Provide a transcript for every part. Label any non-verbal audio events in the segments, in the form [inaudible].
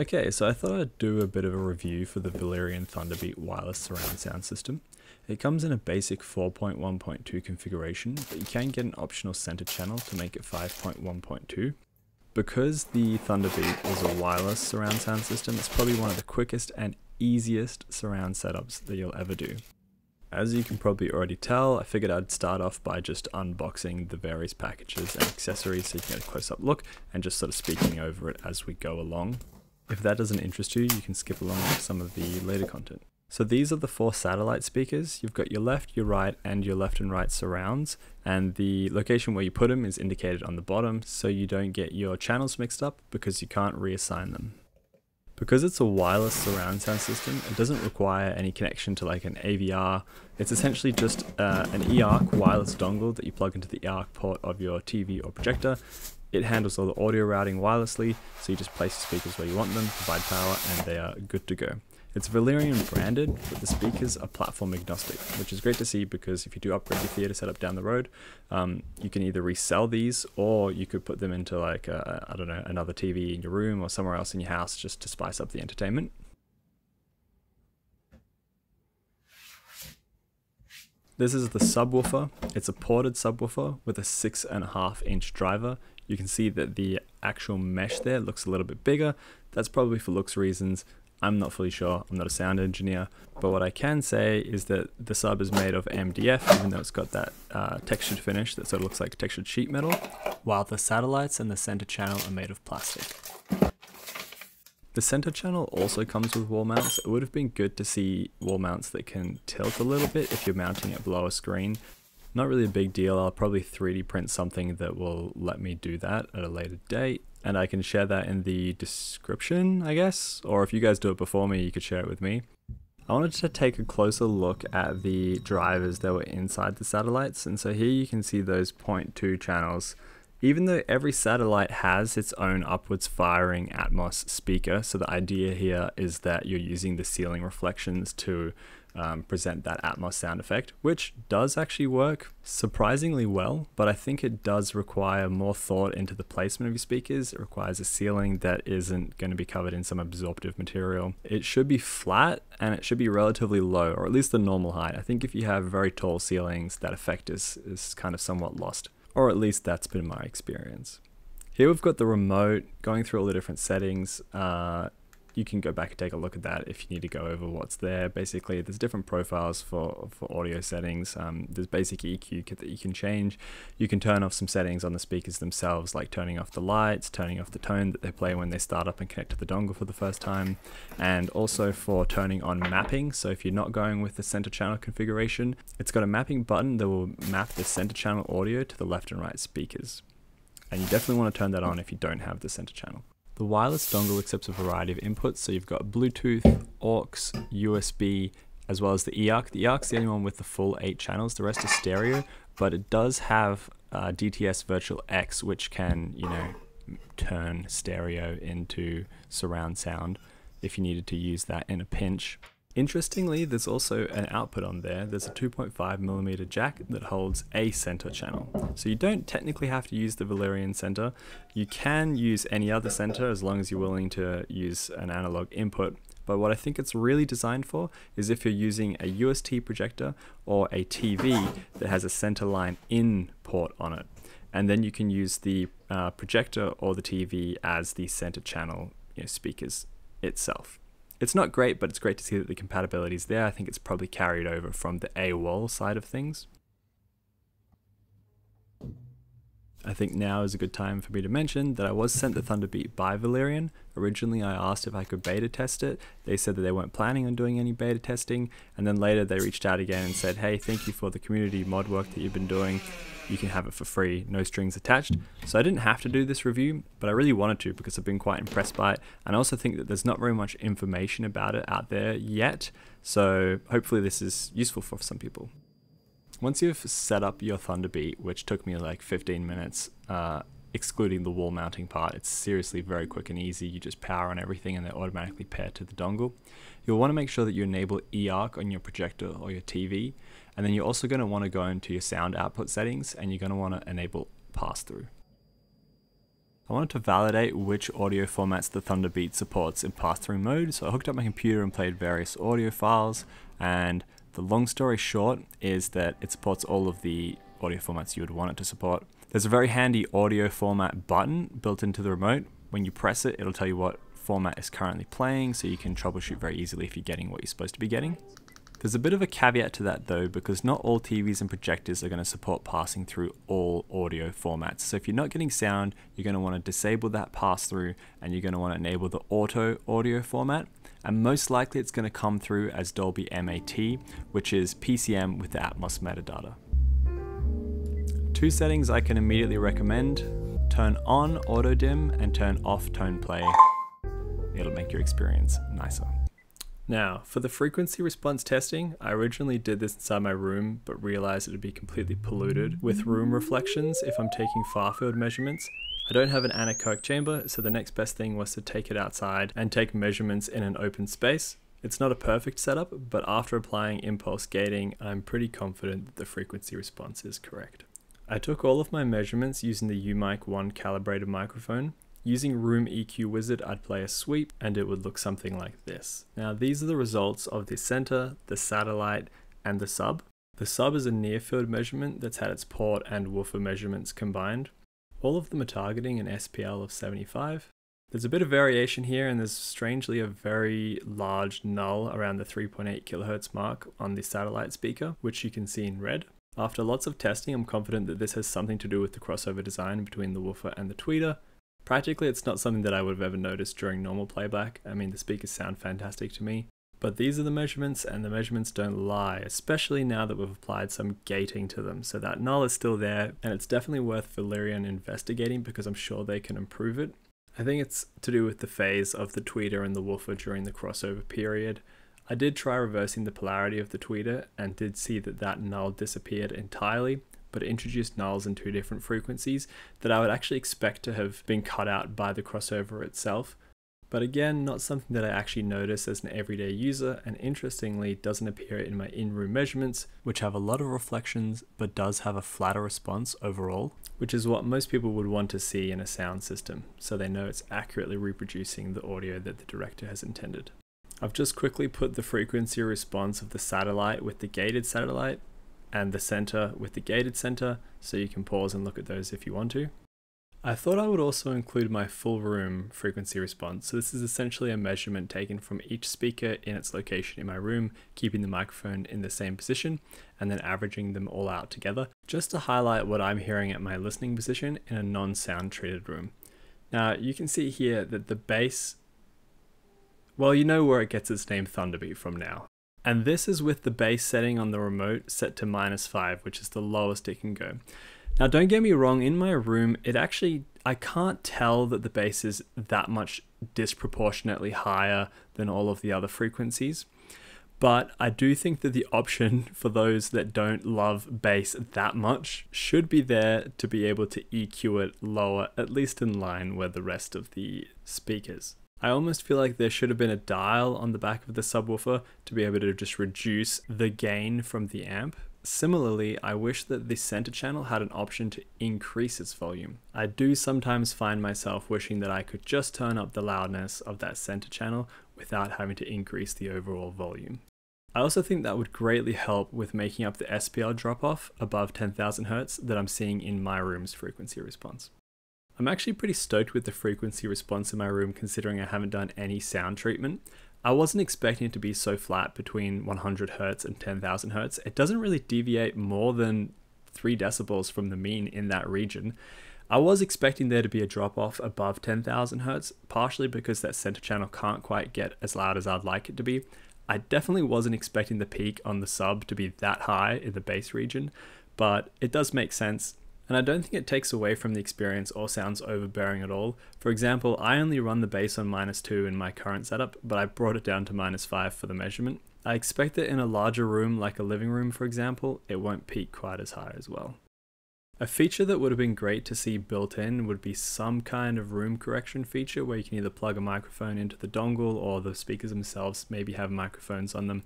Okay, so I thought I'd do a bit of a review for the Valerion Thunderbeat wireless surround sound system. It comes in a basic 4.1.2 configuration, but you can get an optional center channel to make it 5.1.2. Because the Thunderbeat is a wireless surround sound system, it's probably one of the quickest and easiest surround setups that you'll ever do. As you can probably already tell, I figured I'd start off by just unboxing the various packages and accessories so you can get a close-up look and just sort of speaking over it as we go along. If that doesn't interest you, you can skip along with some of the later content. So these are the four satellite speakers. You've got your left, your right, and your left and right surrounds. And the location where you put them is indicated on the bottom so you don't get your channels mixed up because you can't reassign them. Because it's a wireless surround sound system, it doesn't require any connection to like an AVR. It's essentially just uh, an eARC wireless dongle that you plug into the eARC port of your TV or projector it handles all the audio routing wirelessly, so you just place the speakers where you want them, provide power, and they are good to go. It's Valerion branded, but the speakers are platform agnostic, which is great to see because if you do upgrade your theater setup down the road, um, you can either resell these or you could put them into like, I don't know, another TV in your room or somewhere else in your house just to spice up the entertainment. This is the subwoofer. It's a ported subwoofer with a six and a half inch driver you can see that the actual mesh there looks a little bit bigger. That's probably for looks reasons. I'm not fully sure, I'm not a sound engineer, but what I can say is that the sub is made of MDF, even though it's got that uh, textured finish that sort of looks like textured sheet metal, while the satellites and the center channel are made of plastic. The center channel also comes with wall mounts. It would have been good to see wall mounts that can tilt a little bit if you're mounting it below a screen, not really a big deal. I'll probably 3D print something that will let me do that at a later date. And I can share that in the description, I guess. Or if you guys do it before me, you could share it with me. I wanted to take a closer look at the drivers that were inside the satellites. And so here you can see those 0.2 channels. Even though every satellite has its own upwards firing Atmos speaker, so the idea here is that you're using the ceiling reflections to um, present that Atmos sound effect, which does actually work surprisingly well, but I think it does require more thought into the placement of your speakers. It requires a ceiling that isn't going to be covered in some absorptive material. It should be flat and it should be relatively low, or at least the normal height. I think if you have very tall ceilings, that effect is, is kind of somewhat lost, or at least that's been my experience. Here we've got the remote going through all the different settings. Uh, you can go back and take a look at that if you need to go over what's there. Basically, there's different profiles for, for audio settings. Um, there's basic EQ that you can change. You can turn off some settings on the speakers themselves, like turning off the lights, turning off the tone that they play when they start up and connect to the dongle for the first time, and also for turning on mapping. So if you're not going with the center channel configuration, it's got a mapping button that will map the center channel audio to the left and right speakers. And you definitely want to turn that on if you don't have the center channel. The wireless dongle accepts a variety of inputs, so you've got Bluetooth, AUX, USB, as well as the eARC. The eARC's the only one with the full eight channels, the rest is stereo, but it does have uh, DTS Virtual X, which can, you know, turn stereo into surround sound if you needed to use that in a pinch. Interestingly, there's also an output on there. There's a 2.5 millimeter jack that holds a center channel. So you don't technically have to use the Valerion center. You can use any other center as long as you're willing to use an analog input. But what I think it's really designed for is if you're using a UST projector or a TV that has a center line in port on it. And then you can use the uh, projector or the TV as the center channel you know, speakers itself. It's not great, but it's great to see that the compatibility is there. I think it's probably carried over from the AWOL side of things. I think now is a good time for me to mention that I was sent the Thunderbeat by Valerion. Originally I asked if I could beta test it. They said that they weren't planning on doing any beta testing and then later they reached out again and said, hey, thank you for the community mod work that you've been doing you can have it for free, no strings attached. So I didn't have to do this review, but I really wanted to because I've been quite impressed by it. And I also think that there's not very much information about it out there yet. So hopefully this is useful for some people. Once you've set up your Thunderbeat, which took me like 15 minutes, uh, excluding the wall mounting part, it's seriously very quick and easy. You just power on everything and they automatically pair to the dongle. You'll want to make sure that you enable eARC on your projector or your TV and then you're also going to want to go into your sound output settings and you're going to want to enable pass through. I wanted to validate which audio formats the Thunderbeat supports in pass-through mode, so I hooked up my computer and played various audio files, and the long story short is that it supports all of the audio formats you would want it to support. There's a very handy audio format button built into the remote. When you press it, it'll tell you what format is currently playing, so you can troubleshoot very easily if you're getting what you're supposed to be getting. There's a bit of a caveat to that though, because not all TVs and projectors are going to support passing through all audio formats. So if you're not getting sound, you're going to want to disable that pass through and you're going to want to enable the auto audio format. And most likely it's going to come through as Dolby MAT, which is PCM with the Atmos metadata. Two settings I can immediately recommend, turn on auto dim and turn off tone play. It'll make your experience nicer. Now, for the frequency response testing, I originally did this inside my room, but realized it would be completely polluted with room reflections if I'm taking far field measurements. I don't have an anechoic chamber, so the next best thing was to take it outside and take measurements in an open space. It's not a perfect setup, but after applying impulse gating, I'm pretty confident that the frequency response is correct. I took all of my measurements using the UMIK 1 calibrated microphone, Using Room EQ Wizard, I'd play a sweep and it would look something like this. Now these are the results of the center, the satellite, and the sub. The sub is a near field measurement that's had its port and woofer measurements combined. All of them are targeting an SPL of 75. There's a bit of variation here and there's strangely a very large null around the 3.8 kHz mark on the satellite speaker, which you can see in red. After lots of testing, I'm confident that this has something to do with the crossover design between the woofer and the tweeter, Practically, it's not something that I would have ever noticed during normal playback. I mean, the speakers sound fantastic to me. But these are the measurements, and the measurements don't lie, especially now that we've applied some gating to them. So that null is still there, and it's definitely worth Valerion investigating because I'm sure they can improve it. I think it's to do with the phase of the tweeter and the woofer during the crossover period. I did try reversing the polarity of the tweeter and did see that that null disappeared entirely, but it introduced nulls in two different frequencies that I would actually expect to have been cut out by the crossover itself. But again, not something that I actually notice as an everyday user, and interestingly, doesn't appear in my in-room measurements, which have a lot of reflections, but does have a flatter response overall, which is what most people would want to see in a sound system, so they know it's accurately reproducing the audio that the director has intended. I've just quickly put the frequency response of the satellite with the gated satellite and the center with the gated center, so you can pause and look at those if you want to. I thought I would also include my full room frequency response. So this is essentially a measurement taken from each speaker in its location in my room, keeping the microphone in the same position and then averaging them all out together, just to highlight what I'm hearing at my listening position in a non-sound treated room. Now you can see here that the bass, well you know where it gets its name Thunderbeat from now. And this is with the bass setting on the remote set to minus 5, which is the lowest it can go. Now don't get me wrong, in my room, it actually, I can't tell that the bass is that much disproportionately higher than all of the other frequencies. But I do think that the option [laughs] for those that don't love bass that much should be there to be able to EQ it lower, at least in line with the rest of the speakers. I almost feel like there should have been a dial on the back of the subwoofer to be able to just reduce the gain from the amp. Similarly, I wish that the center channel had an option to increase its volume. I do sometimes find myself wishing that I could just turn up the loudness of that center channel without having to increase the overall volume. I also think that would greatly help with making up the SPL drop off above 10,000 Hz that I'm seeing in my room's frequency response. I'm actually pretty stoked with the frequency response in my room considering I haven't done any sound treatment. I wasn't expecting it to be so flat between 100 Hz and 10,000 Hz. It doesn't really deviate more than 3 decibels from the mean in that region. I was expecting there to be a drop off above 10,000 Hz, partially because that center channel can't quite get as loud as I'd like it to be. I definitely wasn't expecting the peak on the sub to be that high in the bass region, but it does make sense and I don't think it takes away from the experience or sounds overbearing at all. For example, I only run the bass on minus 2 in my current setup, but I brought it down to minus 5 for the measurement. I expect that in a larger room, like a living room for example, it won't peak quite as high as well. A feature that would have been great to see built in would be some kind of room correction feature where you can either plug a microphone into the dongle or the speakers themselves maybe have microphones on them.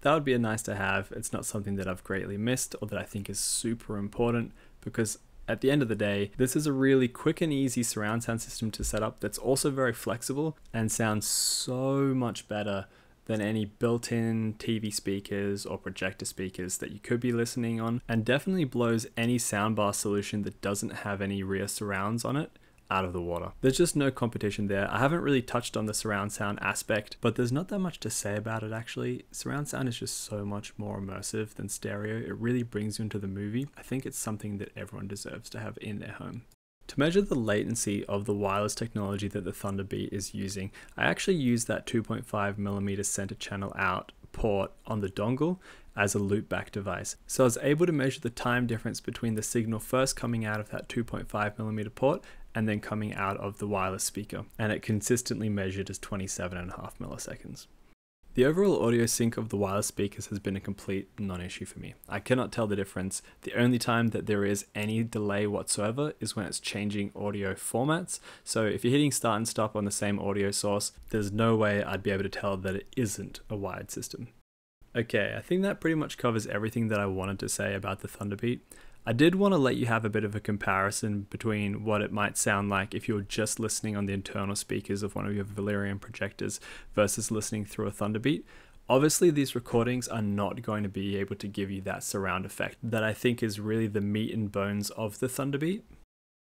That would be a nice to have. It's not something that I've greatly missed or that I think is super important because At the end of the day, this is a really quick and easy surround sound system to set up that's also very flexible and sounds so much better than any built in TV speakers or projector speakers that you could be listening on, and definitely blows any soundbar solution that doesn't have any rear surrounds on it out of the water. There's just no competition there. I haven't really touched on the surround sound aspect, but there's not that much to say about it actually. Surround sound is just so much more immersive than stereo. It really brings you into the movie. I think it's something that everyone deserves to have in their home. To measure the latency of the wireless technology that the Thunderbeat is using, I actually used that 2.5mm center channel out port on the dongle as a loopback device. So I was able to measure the time difference between the signal first coming out of that 2.5mm port and then coming out of the wireless speaker, and it consistently measured as 27.5 milliseconds. The overall audio sync of the wireless speakers has been a complete non-issue for me. I cannot tell the difference. The only time that there is any delay whatsoever is when it's changing audio formats. So if you're hitting start and stop on the same audio source, there's no way I'd be able to tell that it isn't a wired system. Okay, I think that pretty much covers everything that I wanted to say about the Thunderbeat. I did want to let you have a bit of a comparison between what it might sound like if you're just listening on the internal speakers of one of your Valerion projectors versus listening through a Thunderbeat. Obviously, these recordings are not going to be able to give you that surround effect that I think is really the meat and bones of the Thunderbeat.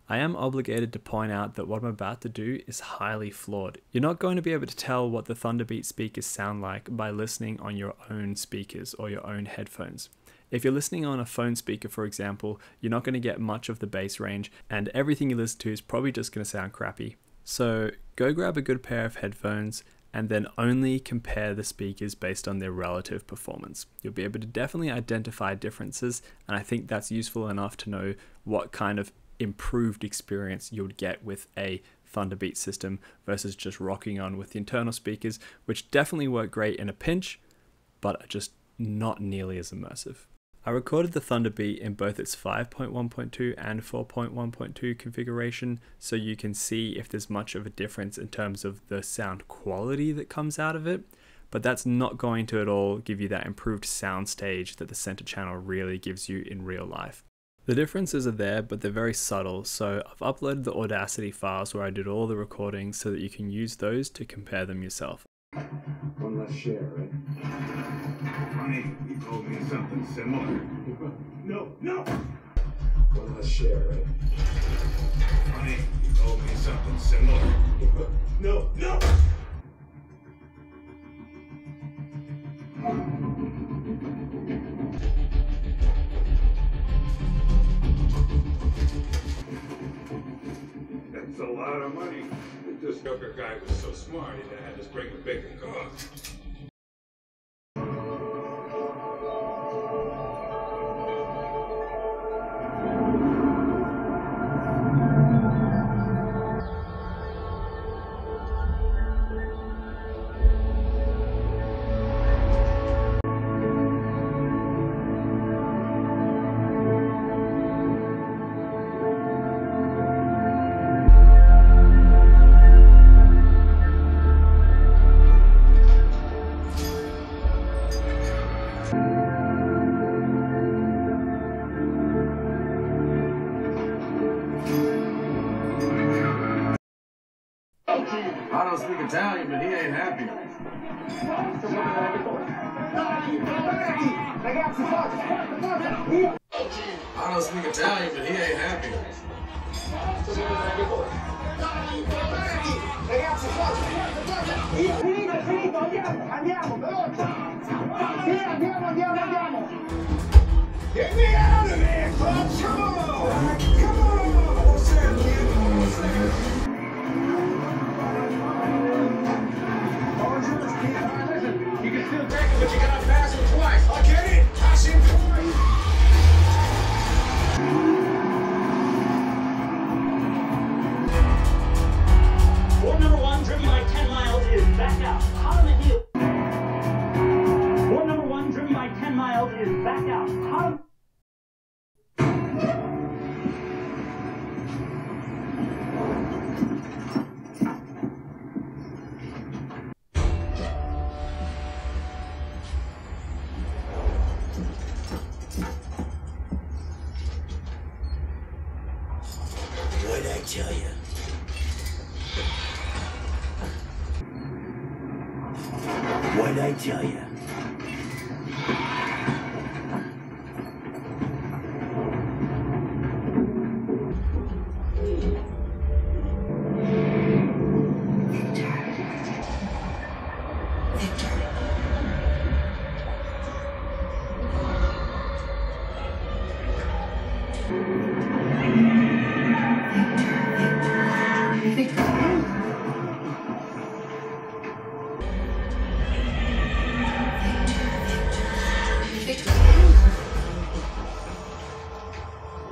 I am obligated to point out that what I'm about to do is highly flawed. You're not going to be able to tell what the Thunderbeat speakers sound like by listening on your own speakers or your own headphones. If you're listening on a phone speaker, for example, you're not going to get much of the bass range, and everything you listen to is probably just going to sound crappy. So go grab a good pair of headphones and then only compare the speakers based on their relative performance. You'll be able to definitely identify differences, and I think that's useful enough to know what kind of improved experience you would get with a Thunderbeat system versus just rocking on with the internal speakers, which definitely work great in a pinch, but are just not nearly as immersive. I recorded the Thunderbeat in both its 5.1.2 and 4.1.2 configuration so you can see if there's much of a difference in terms of the sound quality that comes out of it, but that's not going to at all give you that improved sound stage that the center channel really gives you in real life. The differences are there, but they're very subtle, so I've uploaded the Audacity files where I did all the recordings so that you can use those to compare them yourself. Funny, you told me something similar. No, no! One less share, right? Funny, you told me something similar. No, no! That's a lot of money. This Joker guy was so smart, he had us bring a bigger car. I don't speak Italian, but he ain't happy. I don't speak Italian, but he ain't happy. Finito, finito, andiamo, andiamo, andiamo, andiamo, andiamo! Get me out of here, Clutch! Come on! Come on!